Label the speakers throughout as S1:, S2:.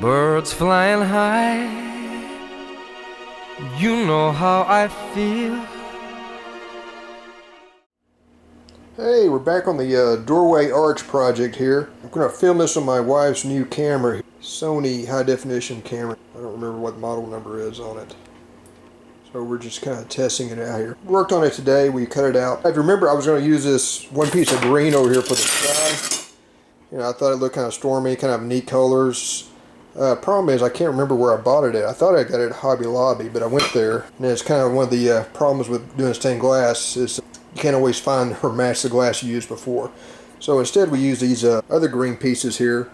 S1: Birds flying high, you know how I feel.
S2: Hey, we're back on the uh, doorway arch project here. I'm going to film this on my wife's new camera, Sony high definition camera. I don't remember what model number is on it. So we're just kind of testing it out here. Worked on it today, we cut it out. If you remember, I was going to use this one piece of green over here for the sky. You know, I thought it looked kind of stormy, kind of neat colors. Uh, problem is, I can't remember where I bought it at. I thought I got it at Hobby Lobby, but I went there, and it's kind of one of the uh, problems with doing stained glass is you can't always find or match the glass you used before. So instead, we use these uh, other green pieces here.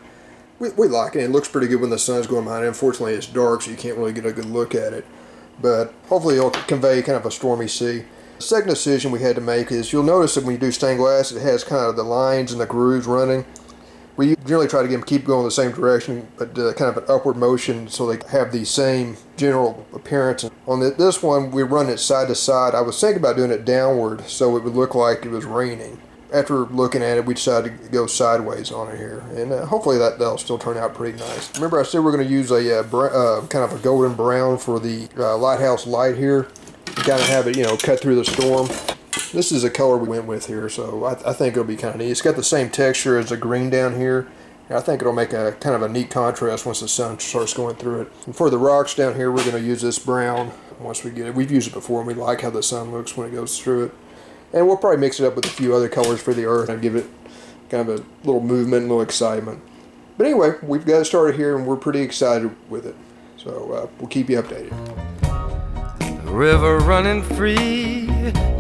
S2: We, we like it. It looks pretty good when the sun's going behind it. Unfortunately, it's dark, so you can't really get a good look at it. But hopefully, it'll convey kind of a stormy sea. The second decision we had to make is you'll notice that when you do stained glass, it has kind of the lines and the grooves running we generally try to get them keep going the same direction, but uh, kind of an upward motion so they have the same general appearance. On the, this one, we run it side to side. I was thinking about doing it downward so it would look like it was raining. After looking at it, we decided to go sideways on it here, and uh, hopefully that, that'll still turn out pretty nice. Remember I said we're going to use a uh, uh, kind of a golden brown for the uh, lighthouse light here, kind of have it, you know, cut through the storm. This is a color we went with here, so I, I think it'll be kind of neat. It's got the same texture as the green down here. I think it'll make a kind of a neat contrast once the sun starts going through it. And for the rocks down here, we're going to use this brown once we get it. We've used it before, and we like how the sun looks when it goes through it. And we'll probably mix it up with a few other colors for the earth and give it kind of a little movement, a little excitement. But anyway, we've got it started here, and we're pretty excited with it. So uh, we'll keep you updated.
S1: River running free,